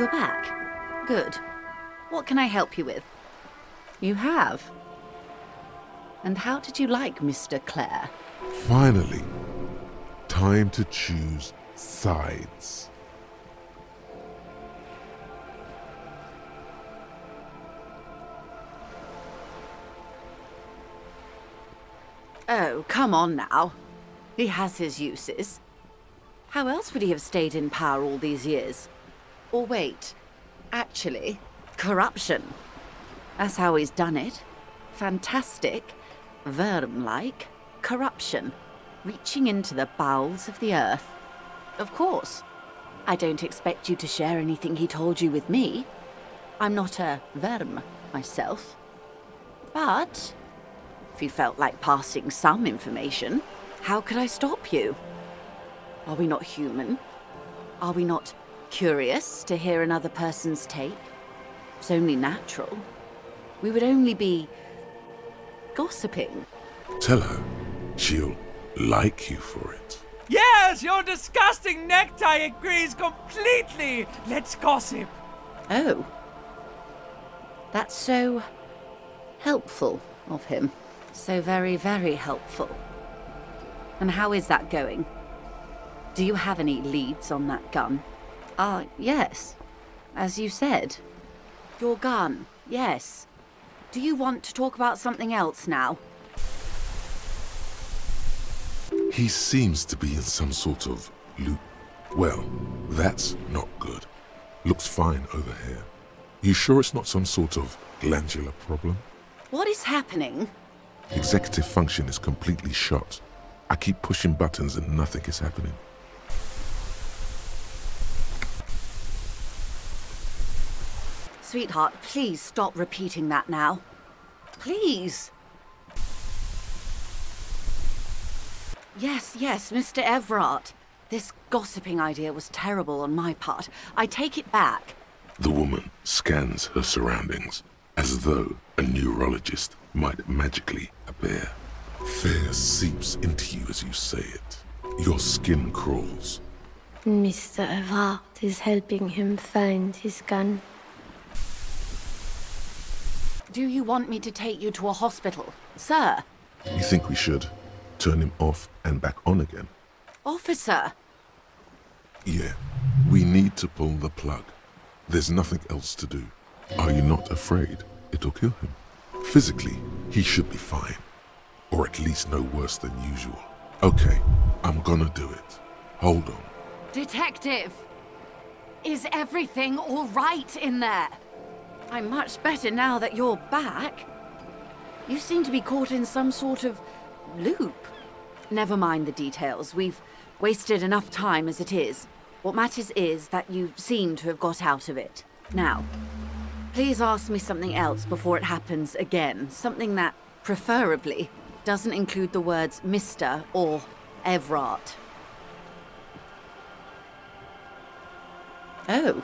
You're back. Good. What can I help you with? You have? And how did you like Mr. Claire? Finally, time to choose sides. Oh, come on now. He has his uses. How else would he have stayed in power all these years? Or wait, actually, corruption. That's how he's done it. Fantastic, worm-like corruption, reaching into the bowels of the earth. Of course, I don't expect you to share anything he told you with me. I'm not a worm myself. But if you felt like passing some information, how could I stop you? Are we not human? Are we not curious to hear another person's take? It's only natural. We would only be gossiping. Tell her she'll like you for it. Yes, your disgusting necktie agrees completely. Let's gossip. Oh. That's so helpful of him. So very, very helpful. And how is that going? Do you have any leads on that gun? Ah, yes. As you said. Your gun, yes. Do you want to talk about something else now? He seems to be in some sort of loop. Well, that's not good. Looks fine over here. You sure it's not some sort of glandular problem? What is happening? Executive function is completely shot. I keep pushing buttons and nothing is happening. Sweetheart, please stop repeating that now. Please. Yes, yes, Mr. Evrart. This gossiping idea was terrible on my part. I take it back. The woman scans her surroundings as though a neurologist might magically appear. Fear seeps into you as you say it. Your skin crawls. Mr. Evrart is helping him find his gun. Do you want me to take you to a hospital? Sir? You think we should turn him off and back on again? Officer! Yeah, we need to pull the plug. There's nothing else to do. Are you not afraid it'll kill him? Physically, he should be fine. Or at least no worse than usual. Okay, I'm gonna do it. Hold on. Detective! Is everything all right in there? I'm much better now that you're back. You seem to be caught in some sort of loop. Never mind the details. We've wasted enough time as it is. What matters is that you seem to have got out of it. Now, please ask me something else before it happens again. Something that, preferably, doesn't include the words Mr. or Evrart. Oh.